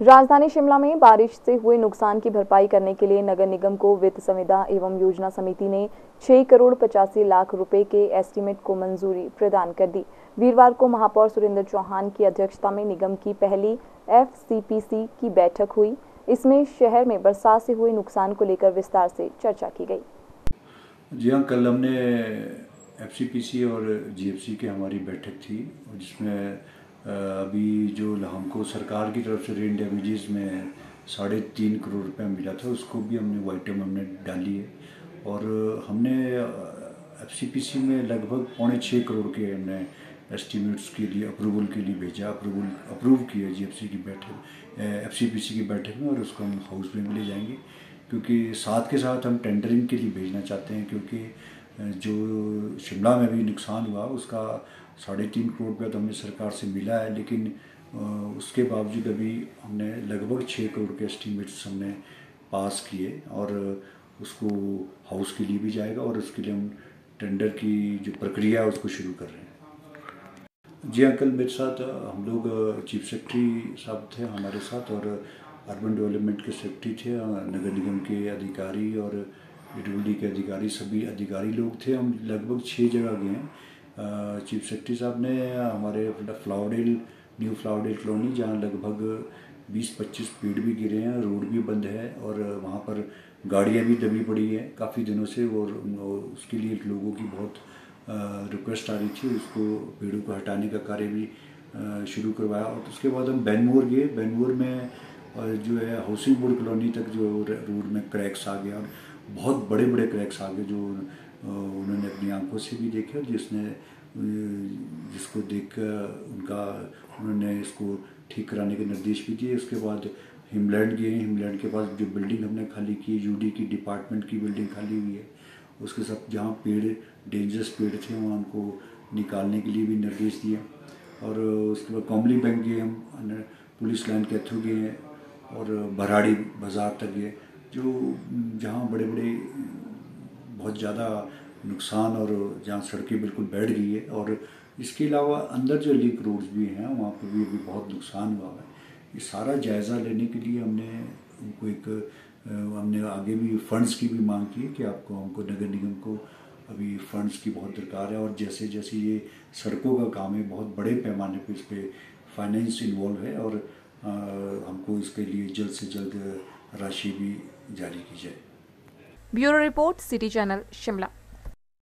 राजधानी शिमला में बारिश से हुए नुकसान की भरपाई करने के लिए नगर निगम को वित्त संविदा एवं योजना समिति ने 6 करोड़ पचासी लाख रुपए के एस्टीमेट को मंजूरी प्रदान कर दी। वीरवार को महापौर सुरेंद्र चौहान की अध्यक्षता में निगम की पहली एफसीपीसी की बैठक हुई। इसमें शहर में बरसात से हुए नुकसान को लेकर विस्तार से चर्चा की गई। जी हाँ कल हमने एफ़ और जी की हमारी बैठक थी, जिसमें अभी जो हमको सरकार की तरफ़ से रेन डैमेजेस में साढ़े तीन करोड़ रुपया मिला था, उसको भी हमने वाइटम हमने डाली है। और हमने एफसीपीसी में लगभग पौने छः करोड़ के हमने एस्टिमेट्स के लिए अप्रूवल के लिए भेजा अप्रूवल अप्रूव किया जी एफ़ की बैठक एफसीपीसी की बैठक में और उसको हम हाउस में ले जाएँगे। क्योंकि साथ के साथ हम टेंडरिंग के लिए भेजना चाहते हैं, क्योंकि जो शिमला में भी नुकसान हुआ, उसका साढ़े तीन करोड़ रुपया तो हमें सरकार से मिला है, लेकिन उसके बावजूद अभी हमने लगभग छः करोड़ के एस्टीमेट्स हमने पास किए और उसको हाउस के लिए भी जाएगा और उसके लिए हम टेंडर की जो प्रक्रिया है उसको शुरू कर रहे हैं। जी अंकल, मेरे साथ हम लोग चीफ सेक्रेटरी साहब थे हमारे साथ और अर्बन डेवलपमेंट के सेक्रेटरी थे नगर निगम के अधिकारी और पी के अधिकारी, सभी अधिकारी लोग थे। हम लगभग छः जगह गए हैं। चीफ सेक्रेटरी साहब ने, हमारे फ्लावडेल न्यू फ्लावडेल कॉलोनी, जहाँ लगभग 20-25 पेड़ भी गिरे हैं, रोड भी बंद है और वहाँ पर गाड़ियाँ भी दबी पड़ी हैं। काफ़ी दिनों से और उसके लिए लोगों की बहुत रिक्वेस्ट आ रही थी। उसको पेड़ों को हटाने का कार्य भी शुरू करवाया और उसके बाद हम बैनमोर गए। बैनमोर में जो है, हाउसिंग बोर्ड कॉलोनी तक जो रोड में क्रैक्स आ गया बहुत बड़े बड़े क्रैक्स आ गए जो उन्होंने अपनी आँखों से भी देखे और जिसने जिसको देख कर उनका, उन्होंने इसको ठीक कराने के निर्देश भी दिए। उसके बाद हिमलैंड गए हिमलैंड के पास जो बिल्डिंग हमने खाली की यूडी की, डिपार्टमेंट की बिल्डिंग खाली हुई है। उसके सब जहाँ पेड़ डेंजरस पेड़ थे, वहाँ उनको निकालने के लिए भी निर्देश दिए। और उसके बाद कॉमली बैंक गए हम पुलिस लाइन के थ्रू गए और भराड़ी बाज़ार तक गए। जो जहाँ बड़े बड़े बहुत ज़्यादा नुकसान और जहाँ सड़कें बिल्कुल बैठ गई है और इसके अलावा अंदर जो लिंक रोड्स भी हैं वहाँ पर भी अभी बहुत नुकसान हुआ है। ये सारा जायज़ा लेने के लिए हमने उनको एक हमने आगे भी फंड्स की भी मांग की है कि आपको हमको नगर निगम को अभी फंड्स की बहुत दरकार है और जैसे जैसे ये सड़कों का काम है बहुत बड़े पैमाने पे इस पर फाइनेंस इन्वॉल्व है और आ, हमको इसके लिए जल्द से जल्द राशि भी जारी की जाए। Bureau report city channel Shimla.